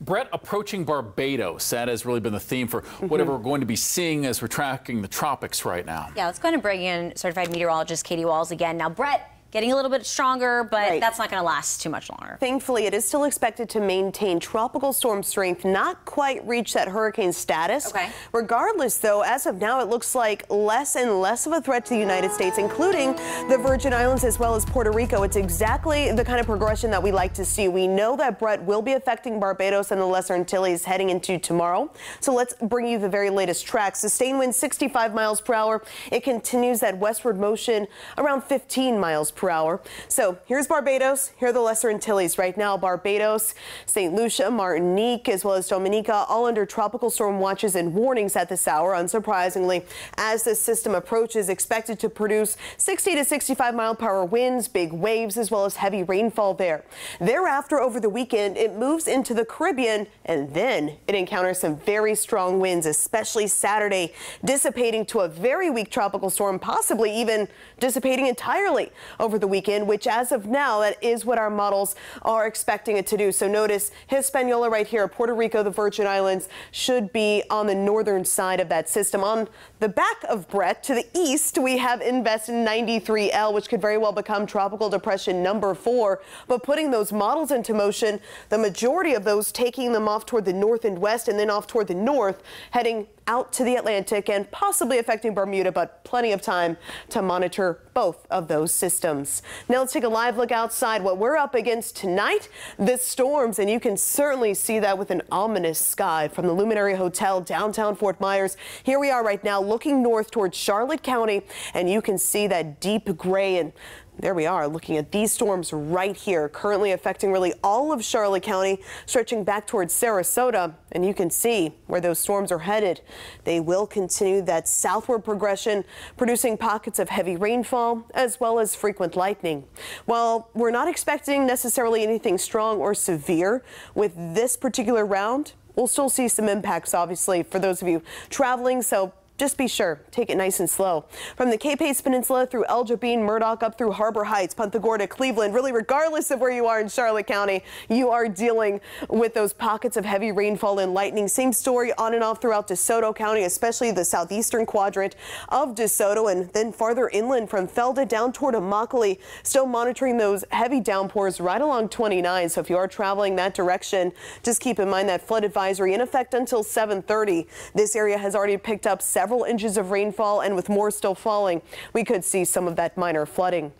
Bret, approaching Barbados. That has really been the theme for mm-hmm. whatever we're going to be seeing as we're tracking the tropics right now. Yeah, let's go ahead and bring in certified meteorologist Katie Walls again. Now, Bret, getting a little bit stronger, but Right. that's not going to last too much longer. Thankfully, it is still expected to maintain tropical storm strength, not quite reach that hurricane status. Okay. Regardless, though, as of now, it looks like less and less of a threat to the United States, including the Virgin Islands as well as Puerto Rico. It's exactly the kind of progression that we like to see. We know that Bret will be affecting Barbados and the Lesser Antilles heading into tomorrow. So let's bring you the very latest track. Sustained wind 65 miles per hour. It continues that westward motion around 15 miles per hour. So here's Barbados. Here are the Lesser Antilles right now. Barbados, St. Lucia, Martinique, as well as Dominica, all under tropical storm watches and warnings at this hour. Unsurprisingly, as this system approaches, expected to produce 60 to 65 mile per hour winds, big waves, as well as heavy rainfall there. Thereafter, over the weekend, it moves into the Caribbean and then it encounters some very strong winds, especially Saturday, dissipating to a very weak tropical storm, possibly even dissipating entirely over the weekend, which as of now, that is what our models are expecting it to do. So notice Hispaniola right here, Puerto Rico, the Virgin Islands should be on the northern side of that system. On the back of Bret to the east, we have Invest 93L, which could very well become tropical depression number four. But putting those models into motion, the majority of those taking them off toward the north and west and then off toward the north, heading out to the Atlantic and possibly affecting Bermuda, but plenty of time to monitor both of those systems. Now let's take a live look outside. What we're up against tonight, the storms, and you can certainly see that with an ominous sky from the Luminary Hotel downtown Fort Myers. Here we are right now looking north towards Charlotte County, and you can see that deep gray and there we are looking at these storms right here, currently affecting really all of Charlotte County, stretching back towards Sarasota. And you can see where those storms are headed. They will continue that southward progression, producing pockets of heavy rainfall as well as frequent lightning. While we're not expecting necessarily anything strong or severe with this particular round, we'll still see some impacts, obviously, for those of you traveling. So just be sure, take it nice and slow. From the Cape Haze Peninsula through El Jobean, Murdock, up through Harbor Heights, Punta Gorda, Cleveland, really regardless of where you are in Charlotte County, you are dealing with those pockets of heavy rainfall and lightning. Same story on and off throughout DeSoto County, especially the southeastern quadrant of DeSoto and then farther inland from Felda down toward Immokalee. Still monitoring those heavy downpours right along 29. So if you are traveling that direction, just keep in mind that flood advisory in effect until 730. This area has already picked up several several inches of rainfall and with more still falling, we could see some of that minor flooding.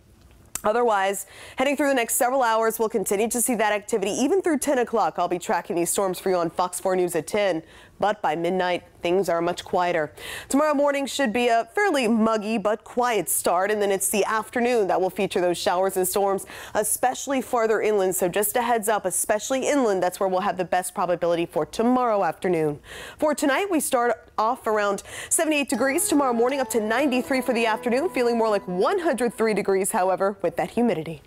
Otherwise, heading through the next several hours, we'll continue to see that activity even through 10 o'clock. I'll be tracking these storms for you on Fox 4 News at 10. But by midnight, things are much quieter. Tomorrow morning should be a fairly muggy but quiet start, and then it's the afternoon that will feature those showers and storms, especially farther inland. So just a heads up, especially inland, that's where we'll have the best probability for tomorrow afternoon. For tonight, we start off around 78 degrees tomorrow morning, up to 93 for the afternoon, feeling more like 103 degrees, however, with that humidity.